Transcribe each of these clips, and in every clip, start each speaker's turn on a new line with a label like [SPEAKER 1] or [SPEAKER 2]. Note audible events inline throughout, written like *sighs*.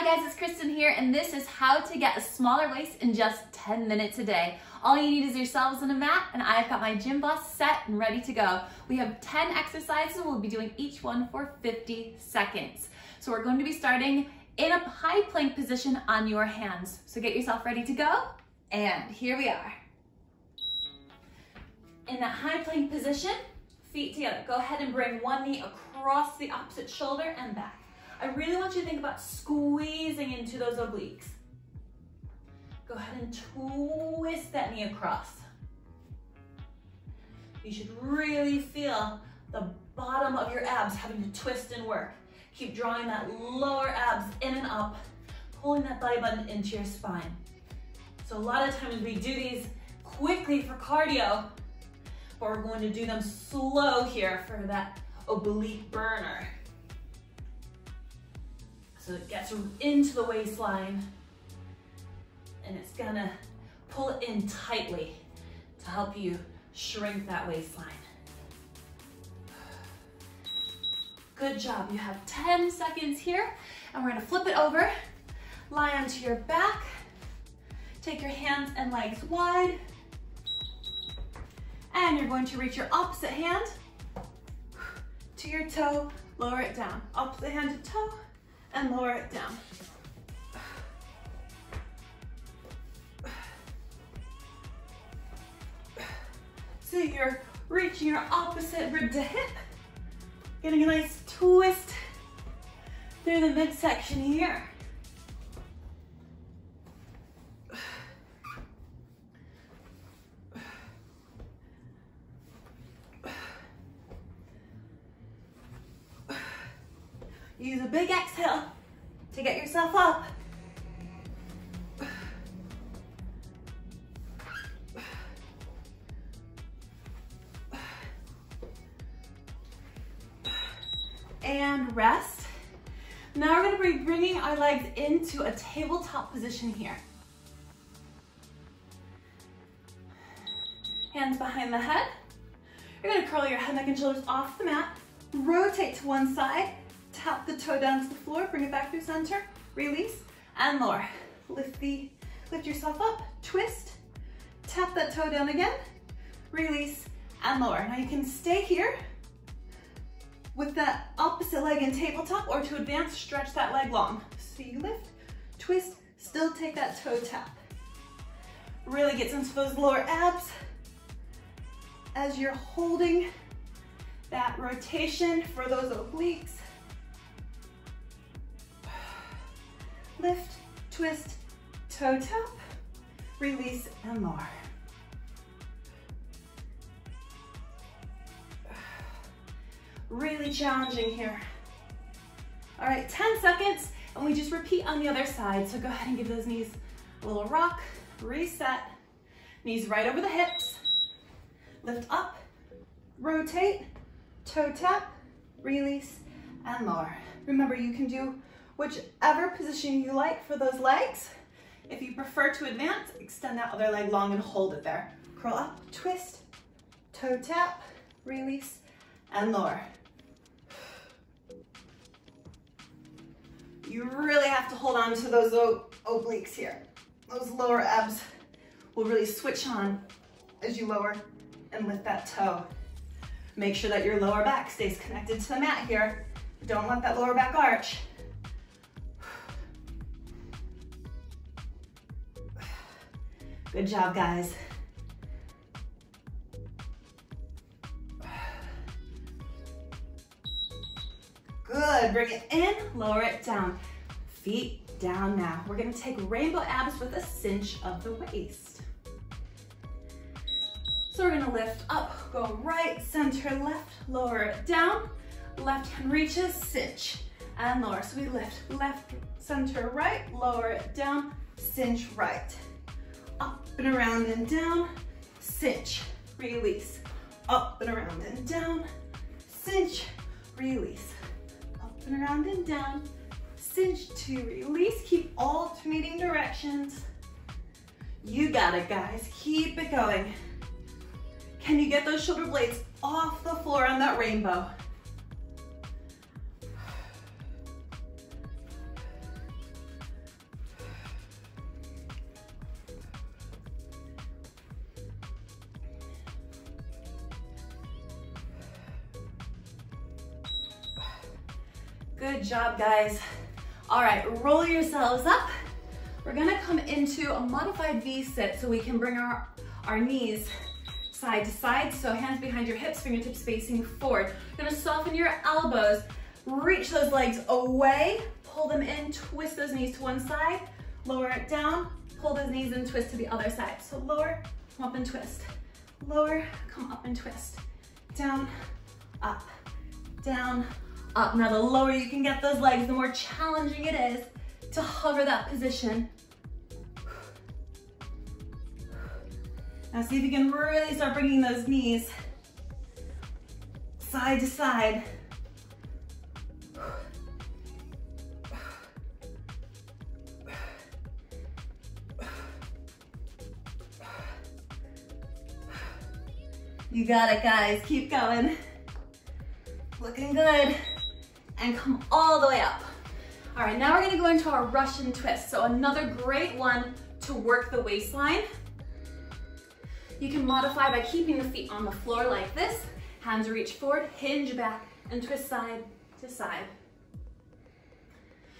[SPEAKER 1] Hi guys, it's Kristen here, and this is how to get a smaller waist in just 10 minutes a day. All you need is yourselves and a mat, and I've got my Gymboss set and ready to go. We have 10 exercises, we'll be doing each one for 50 seconds. So we're going to be starting in a high plank position on your hands. So get yourself ready to go, and here we are. In that high plank position, feet together. Go ahead and bring one knee across the opposite shoulder and back. I really want you to think about squeezing into those obliques. Go ahead and twist that knee across. You should really feel the bottom of your abs having to twist and work. Keep drawing that lower abs in and up, pulling that belly button into your spine. So a lot of times we do these quickly for cardio, but we're going to do them slow here for that oblique burner. So it gets into the waistline. And it's gonna pull it in tightly to help you shrink that waistline. Good job, you have 10 seconds here and we're gonna flip it over, lie onto your back, take your hands and legs wide, and you're going to reach your opposite hand to your toe, lower it down. Opposite hand to toe, and lower it down. So you're reaching your opposite rib to hip, getting a nice twist through the midsection here. And rest. Now we're gonna be bringing our legs into a tabletop position here. Hands behind the head. You're gonna curl your head, neck, and shoulders off the mat. Rotate to one side tap the toe down to the floor, bring it back through center, release, and lower. Lift the, lift yourself up, twist, tap that toe down again, release, and lower. Now you can stay here with that opposite leg in tabletop or to advance, stretch that leg long. So you lift, twist, still take that toe tap. Really gets into those lower abs as you're holding that rotation for those obliques. lift, twist, toe tap, release, and lower. Really challenging here. All right, 10 seconds, and we just repeat on the other side. So go ahead and give those knees a little rock, reset, knees right over the hips, lift up, rotate, toe tap, release, and lower. Remember, you can do whichever position you like for those legs. If you prefer to advance, extend that other leg long and hold it there. Curl up, twist, toe tap, release, and lower. You really have to hold on to those obliques here. Those lower abs will really switch on as you lower and lift that toe. Make sure that your lower back stays connected to the mat here. Don't let that lower back arch. *sighs* Good job, guys. Good, bring it in, lower it down. Feet down now. We're gonna take rainbow abs with a cinch of the waist. So we're gonna lift up, go right, center, left, lower it down. Left hand reaches, cinch, and lower. So we lift, left, center, right, lower it down, cinch, right up and around and down, cinch, release, up and around and down, cinch, release, around and down, cinch to release, keep alternating directions. You got it, guys, keep it going. Can you get those shoulder blades off the floor on that rainbow? Good job, guys. All right, roll yourselves up. We're gonna come into a modified V-sit so we can bring our, our knees side to side. So hands behind your hips, fingertips facing forward. You're gonna soften your elbows, reach those legs away, pull them in, twist those knees to one side, lower it down, pull those knees and twist to the other side. So lower, come up and twist. Lower, come up and twist. Down, up, down, up. Now the lower you can get those legs, the more challenging it is to hover that position. Now see if you can really start bringing those knees side to side. You got it, guys. Keep going. Looking good. And come all the way up. All right, now we're gonna go into our Russian twist. So another great one to work the waistline. You can modify by keeping the feet on the floor like this. Hands reach forward, hinge back, and twist side to side.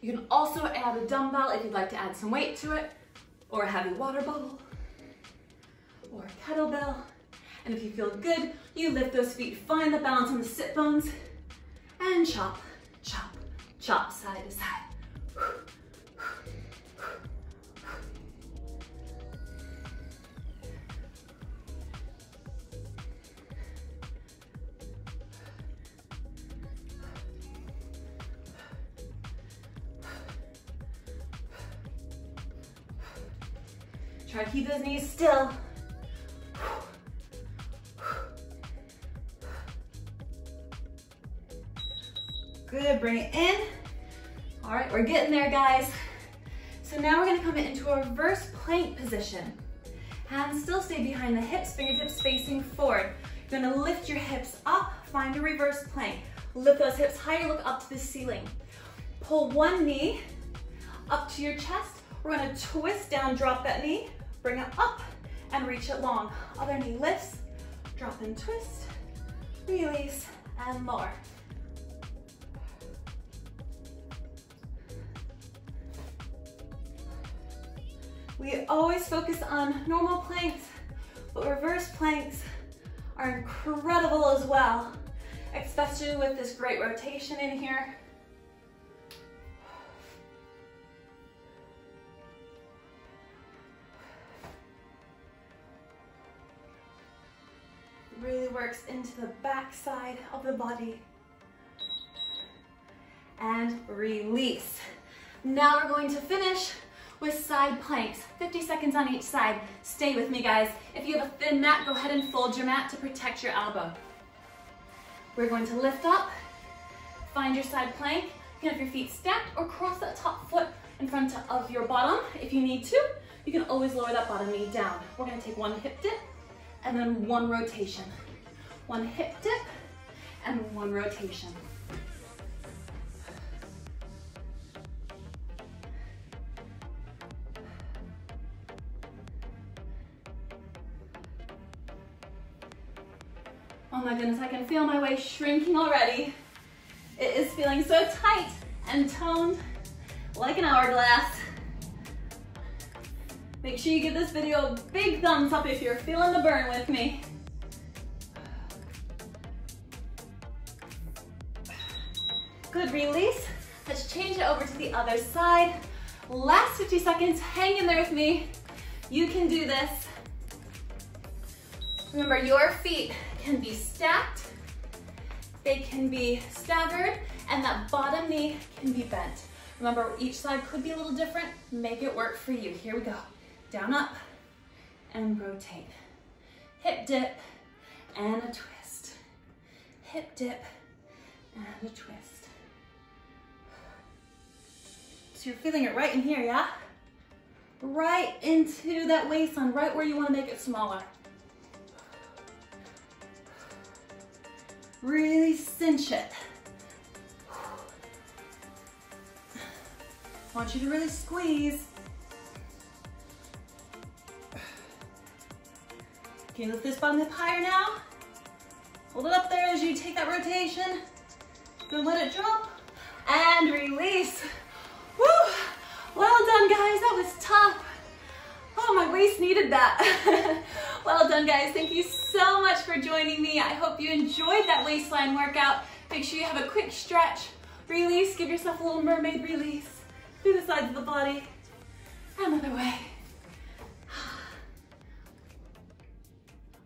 [SPEAKER 1] You can also add a dumbbell if you'd like to add some weight to it, or a heavy water bottle, or a kettlebell. And if you feel good, you lift those feet, find the balance on the sit bones, and chop, chop, side to side. Try to keep those knees still. Good, bring it in. Guys. So now we're gonna come into a reverse plank position. Hands still stay behind the hips, fingertips facing forward. You're gonna lift your hips up, find a reverse plank. Lift those hips higher, look up to the ceiling. Pull one knee up to your chest. We're gonna twist down, drop that knee, bring it up and reach it long. Other knee lifts, drop and twist, release, and more. We always focus on normal planks, but reverse planks are incredible as well, especially with this great rotation in here. Really works into the back side of the body. And release. Now we're going to finish with side planks, 50 seconds on each side. Stay with me, guys. If you have a thin mat, go ahead and fold your mat to protect your elbow. We're going to lift up, find your side plank. You can have your feet stacked or cross that top foot in front of your bottom if you need to. You can always lower that bottom knee down. We're gonna take one hip dip and then one rotation. One hip dip and one rotation. Oh my goodness, I can feel my waist shrinking already. It is feeling so tight and toned like an hourglass. Make sure you give this video a big thumbs up if you're feeling the burn with me. Good release. Let's change it over to the other side. Last 50 seconds, hang in there with me. You can do this. Remember, your feet can be stacked, they can be staggered, and that bottom knee can be bent. Remember, each side could be a little different. Make it work for you. Here we go. Down, up, and rotate. Hip dip, and a twist. Hip dip, and a twist. So you're feeling it right in here, yeah? Right into that waistline, right where you wanna make it smaller. Really cinch it. I *sighs* want you to really squeeze. Can you lift this bum hip higher now? Hold it up there as you take that rotation. Gonna let it drop and release. Woo! Well done, guys. That was tough. Oh, my waist needed that. *laughs* well done, guys. Thank you so much for joining me. I hope you enjoyed that waistline workout. Make sure you have a quick stretch, release, give yourself a little mermaid release through the sides of the body. Another way. *sighs*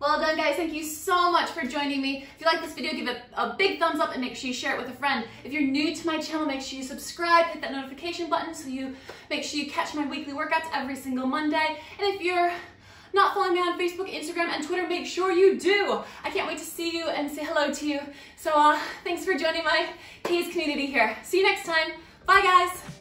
[SPEAKER 1] Well done guys, thank you so much for joining me. If you like this video, give it a big thumbs up and make sure you share it with a friend. If you're new to my channel, make sure you subscribe, hit that notification button so you make sure you catch my weekly workouts every single Monday. And if you're not following me on Facebook, Instagram, and Twitter, make sure you do. I can't wait to see you and say hello to you. So uh, thanks for joining my K's community here. See you next time. Bye guys.